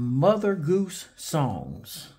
Mother Goose songs.